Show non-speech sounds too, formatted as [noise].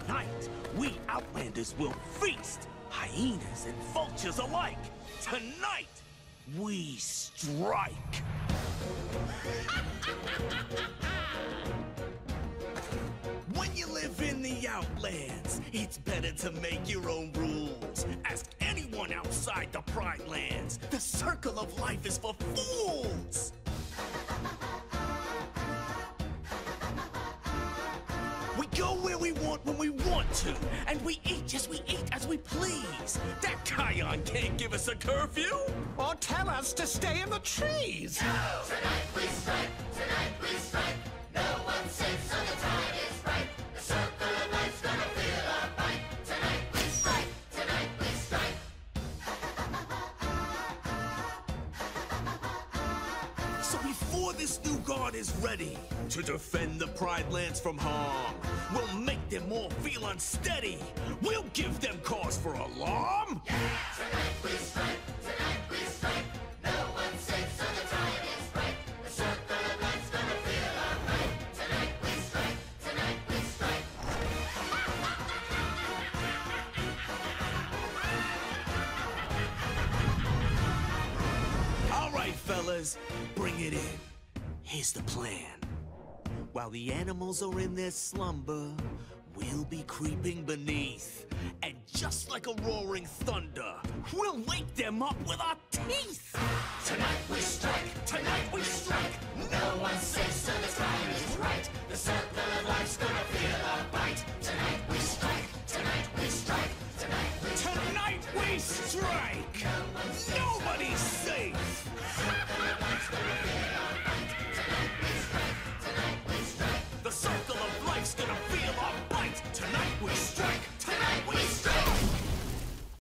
Tonight, we Outlanders will feast, hyenas and vultures alike. Tonight, we strike. [laughs] When you live in the Outlands, it's better to make your own rules. Ask anyone outside the Pride Lands. The circle of life is for fools. To, and we eat just we eat as we please. That Kion can't give us a curfew. Or tell us to stay in the trees. Tonight we strike, tonight we strike. No one's safe, so the time is right. The circle of life's gonna feel our bite. Tonight we strike, tonight we strike. So before this new guard is ready to defend the Pride Lands from harm, we'll make them all feel unsteady. We'll give them cause for alarm. Tonight we strike, tonight we strike. No one's safe, so the time is. The circle of gonna feel. Tonight we strike, tonight we strike. All right, fellas, bring it in. Here's the plan. While the animals are in their slumber, we'll be creeping beneath. And just like a roaring thunder, we'll wake them up with our teeth. Tonight we strike, tonight we strike. No one's safe, so the time is right. The circle of life's gonna feel our bite. Tonight we strike, tonight we strike, tonight we strike! Tonight we strike! Nobody's safe!